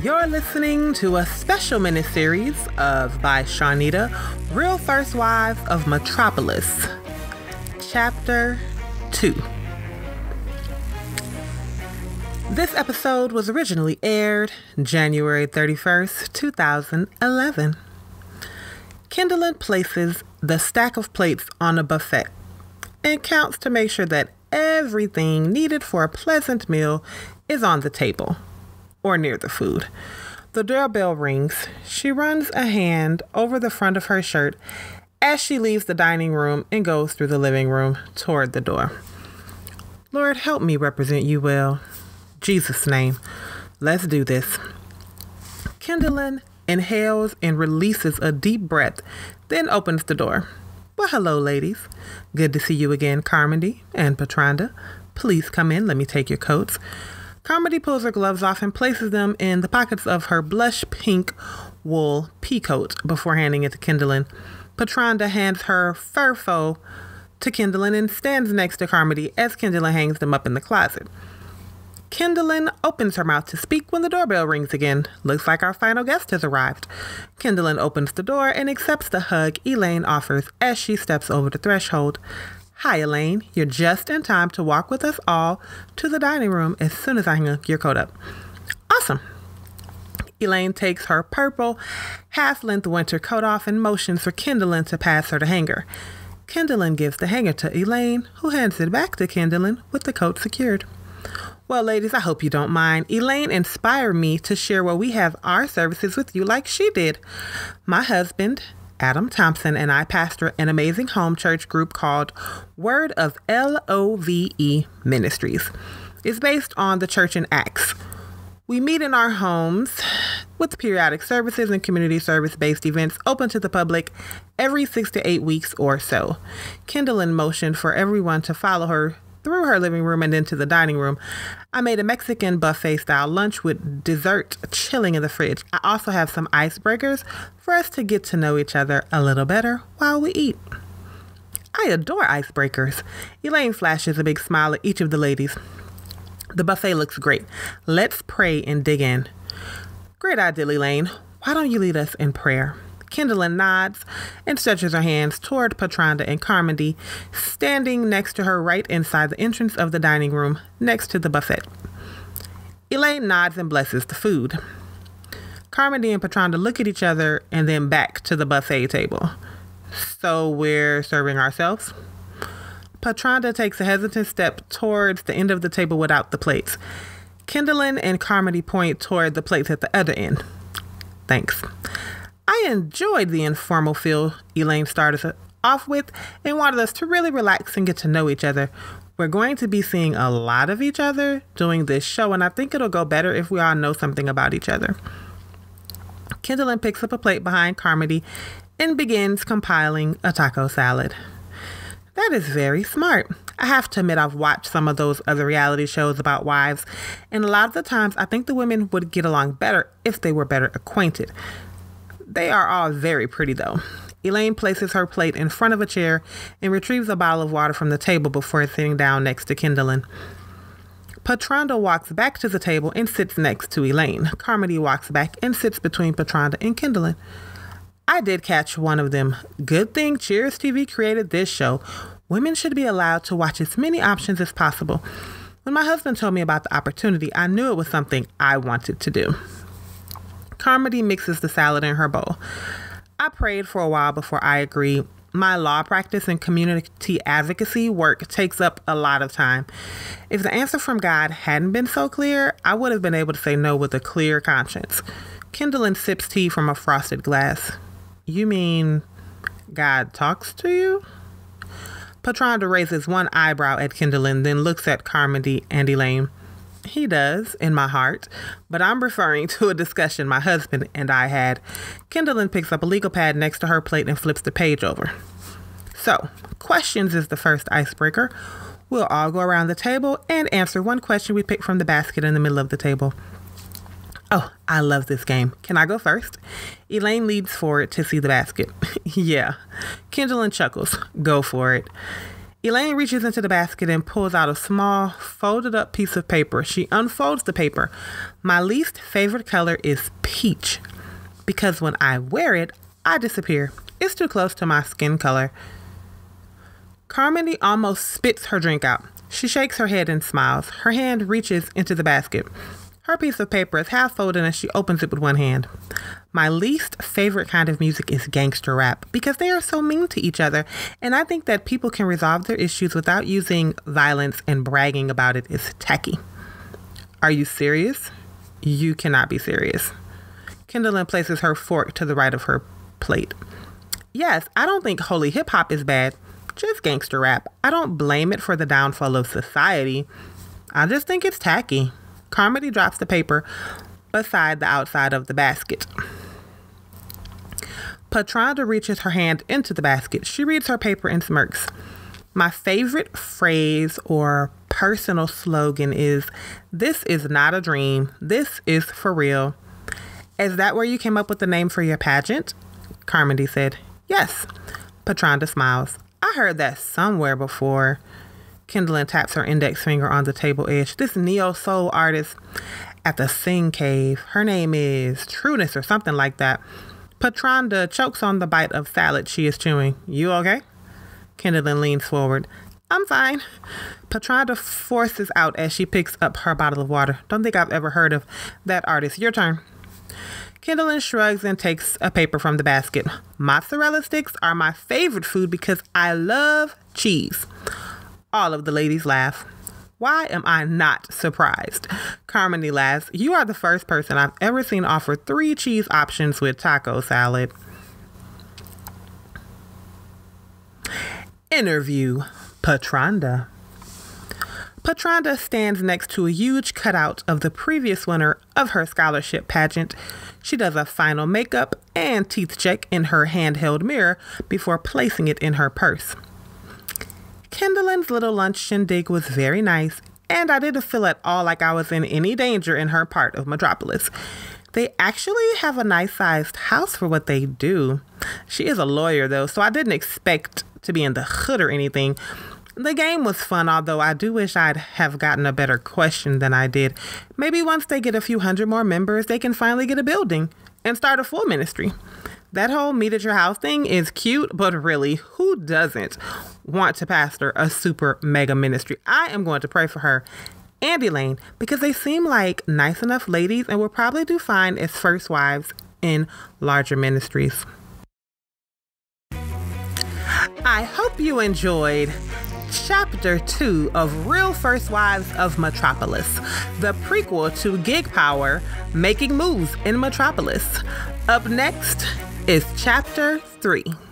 You're listening to a special miniseries of by Shawneda, Real First Wives of Metropolis, Chapter 2. This episode was originally aired January 31st, 2011. Kendalynn places the stack of plates on a buffet and counts to make sure that everything needed for a pleasant meal is on the table or near the food. The doorbell rings. She runs a hand over the front of her shirt as she leaves the dining room and goes through the living room toward the door. Lord, help me represent you well. Jesus' name. Let's do this. Kendalynn inhales and releases a deep breath, then opens the door. Well, hello, ladies. Good to see you again, Carmandi and Patronda. Please come in. Let me take your coats. Carmandi pulls her gloves off and places them in the pockets of her blush pink wool pea coat before handing it to Kendalynn. Patronda hands her fur faux to Kendalynn and stands next to Carmandi as Kendalynn hangs them up in the closet. Kendalynn opens her mouth to speak when the doorbell rings again. Looks like our final guest has arrived. Kendalynn opens the door and accepts the hug Elaine offers as she steps over the threshold. Hi, Elaine. You're just in time to walk with us all to the dining room as soon as I hang your coat up. Awesome. Elaine takes her purple half length winter coat off and motions for Kendalynn to pass her the hanger. Kendalynn gives the hanger to Elaine, who hands it back to Kendalynn with the coat secured. Well, ladies, I hope you don't mind. Elaine inspired me to share where we have our services with you like she did. My husband, Adam Thompson, and I pastor an amazing home church group called Word of L O V E Ministries. It's based on the church in Acts. We meet in our homes with periodic services and community service based events open to the public every six to eight weeks or so. Kendalynn motion for everyone to follow her through her living room and into the dining room. I made a Mexican buffet style lunch with dessert chilling in the fridge. I also have some icebreakers for us to get to know each other a little better while we eat. I adore icebreakers. Elaine flashes a big smile at each of the ladies. The buffet looks great. Let's pray and dig in. Great idea, Elaine. Why don't you lead us in prayer? Kendalynn nods and stretches her hands toward Patronda and Carmandi, standing next to her right inside the entrance of the dining room, next to the buffet. Elaine nods and blesses the food. Carmandi and Patronda look at each other and then back to the buffet table. So we're serving ourselves? Patronda takes a hesitant step towards the end of the table without the plates. Kendalynn and Carmandi point toward the plates at the other end. Thanks. I enjoyed the informal feel Elaine started off with and wanted us to really relax and get to know each other. We're going to be seeing a lot of each other doing this show, and I think it'll go better if we all know something about each other. Kendalynn picks up a plate behind Carmandi and begins compiling a taco salad. That is very smart. I have to admit, I've watched some of those other reality shows about wives, and a lot of the times I think the women would get along better if they were better acquainted. They are all very pretty, though. Elaine places her plate in front of a chair and retrieves a bottle of water from the table before sitting down next to Kendalynn. Patronda walks back to the table and sits next to Elaine. Carmandi walks back and sits between Patronda and Kendalynn. I did catch one of them. Good thing Cheers TV created this show. Women should be allowed to watch as many options as possible. When my husband told me about the opportunity, I knew it was something I wanted to do. Carmandi mixes the salad in her bowl. I prayed for a while before I agreed. My law practice and community advocacy work takes up a lot of time. If the answer from God hadn't been so clear, I would have been able to say no with a clear conscience. Kendalynn sips tea from a frosted glass. You mean God talks to you? Patronda raises one eyebrow at Kendalynn, then looks at Carmandi and Elaine. He does, in my heart, but I'm referring to a discussion my husband and I had. Kendalynn picks up a legal pad next to her plate and flips the page over. So, questions is the first icebreaker. We'll all go around the table and answer one question we pick from the basket in the middle of the table. Oh, I love this game. Can I go first? Elaine leads forward to see the basket. yeah. Kendalynn chuckles. Go for it. Elaine reaches into the basket and pulls out a small, folded up piece of paper. She unfolds the paper. My least favorite color is peach because when I wear it, I disappear. It's too close to my skin color. Carmandi almost spits her drink out. She shakes her head and smiles. Her hand reaches into the basket. Her piece of paper is half folded and she opens it with one hand. My least favorite kind of music is gangster rap because they are so mean to each other, and I think that people can resolve their issues without using violence and bragging about it is tacky. Are you serious? You cannot be serious. Kendalynn places her fork to the right of her plate. Yes, I don't think holy hip hop is bad, just gangster rap. I don't blame it for the downfall of society. I just think it's tacky. Carmandi drops the paper beside the outside of the basket. Patronda reaches her hand into the basket. She reads her paper and smirks. My favorite phrase or personal slogan is This is not a dream. This is for real. Is that where you came up with the name for your pageant? Carmandi said. Yes. Patronda smiles. I heard that somewhere before. Kendalynn taps her index finger on the table edge. This neo soul artist at the Sing Cave, her name is Trueness or something like that. Patronda chokes on the bite of salad she is chewing. You okay? Kendalynn leans forward. I'm fine. Patronda forces out as she picks up her bottle of water. Don't think I've ever heard of that artist. Your turn. Kendalynn shrugs and takes a paper from the basket. Mozzarella sticks are my favorite food because I love cheese. All of the ladies laugh. Why am I not surprised? Carmandi laughs. You are the first person I've ever seen offer three cheese options with taco salad. Interview Patronda. Patronda stands next to a huge cutout of the previous winner of her scholarship pageant. She does a final makeup and teeth check in her handheld mirror before placing it in her purse. Kendalynn's little lunch shindig was very nice, and I didn't feel at all like I was in any danger in her part of Metropolis. They actually have a nice sized house for what they do. She is a lawyer, though, so I didn't expect to be in the hood or anything. The game was fun, although I do wish I'd have gotten a better question than I did. Maybe once they get a few hundred more members, they can finally get a building and start a full ministry. That whole meet at your house thing is cute, but really, who doesn't want to pastor a super mega ministry? I am going to pray for her and Elaine because they seem like nice enough ladies and will probably do fine as first wives in larger ministries. I hope you enjoyed Chapter 2 of Real First Wives of Metropolis, the prequel to GIG PowHer Making Moves in Metropolis. Up next, is Chapter 3.